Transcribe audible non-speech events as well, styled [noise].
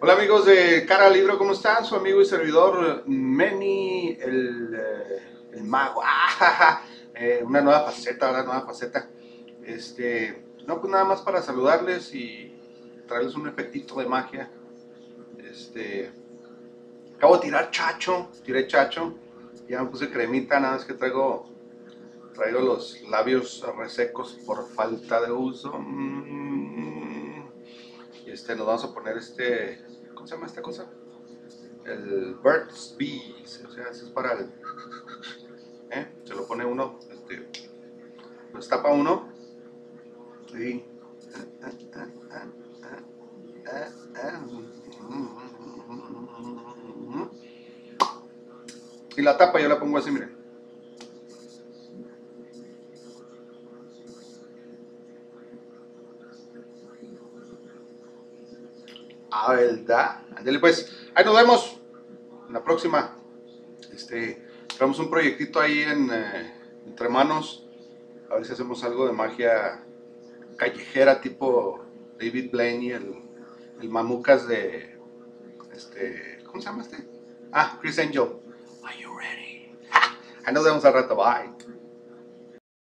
Hola amigos de Cara Libro, ¿cómo están? Su amigo y servidor Meni, el, eh, el mago. [laughs] Eh, una nueva faceta, una nueva faceta. Este, no, pues nada más para saludarles y traerles un efectito de magia. Este, acabo de tirar chacho, tiré chacho. Ya me puse cremita, nada más que traigo, traigo los labios resecos por falta de uso. Mm. Y este, nos vamos a poner este, ¿cómo se llama esta cosa? El Burt's Bees, o sea, eso es para el, ¿eh? se lo pone uno, este, lo tapa uno y y la tapa yo la pongo así, miren. Ah, verdad. Ándale pues. Ahí nos vemos. En la próxima. Este, traemos un proyectito ahí en, eh, entre manos. A ver si hacemos algo de magia callejera tipo David Blaine el, el mamucas de este, ¿cómo se llama este? Ah, Chris Angel. Are you ready? Ahí nos vemos al rato. Bye.